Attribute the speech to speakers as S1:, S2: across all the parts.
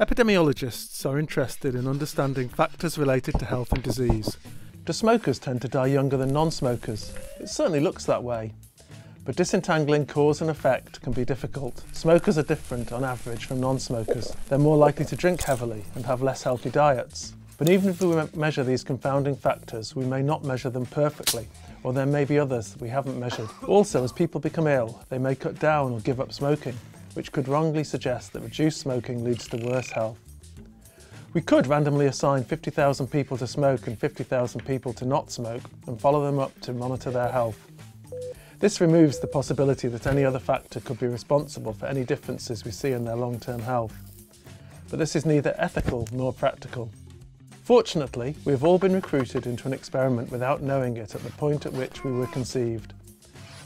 S1: Epidemiologists are interested in understanding factors related to health and disease. Do smokers tend to die younger than non-smokers? It certainly looks that way. But disentangling cause and effect can be difficult. Smokers are different on average from non-smokers. They're more likely to drink heavily and have less healthy diets. But even if we measure these confounding factors, we may not measure them perfectly, or there may be others that we haven't measured. Also, as people become ill, they may cut down or give up smoking, which could wrongly suggest that reduced smoking leads to worse health. We could randomly assign 50,000 people to smoke and 50,000 people to not smoke and follow them up to monitor their health. This removes the possibility that any other factor could be responsible for any differences we see in their long-term health. But this is neither ethical nor practical. Fortunately, we have all been recruited into an experiment without knowing it at the point at which we were conceived.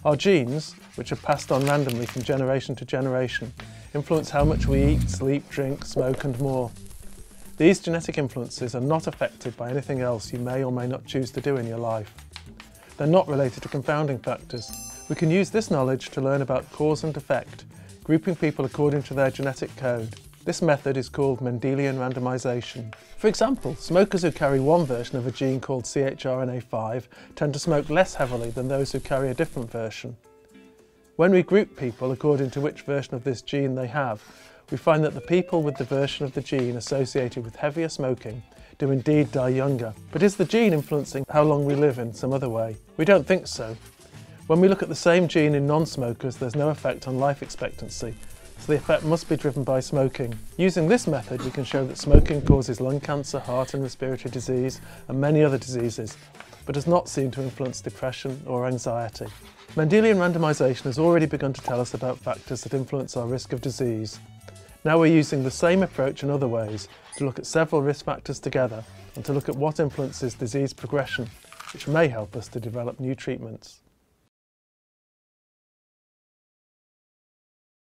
S1: Our genes, which are passed on randomly from generation to generation, influence how much we eat, sleep, drink, smoke and more. These genetic influences are not affected by anything else you may or may not choose to do in your life. They're not related to confounding factors. We can use this knowledge to learn about cause and effect, grouping people according to their genetic code. This method is called Mendelian randomization. For example, smokers who carry one version of a gene called CHRNA5 tend to smoke less heavily than those who carry a different version. When we group people according to which version of this gene they have, we find that the people with the version of the gene associated with heavier smoking do indeed die younger. But is the gene influencing how long we live in some other way? We don't think so. When we look at the same gene in non-smokers, there's no effect on life expectancy, so the effect must be driven by smoking. Using this method we can show that smoking causes lung cancer, heart and respiratory disease and many other diseases, but does not seem to influence depression or anxiety. Mendelian randomisation has already begun to tell us about factors that influence our risk of disease. Now we're using the same approach in other ways to look at several risk factors together and to look at what influences disease progression, which may help us to develop new treatments.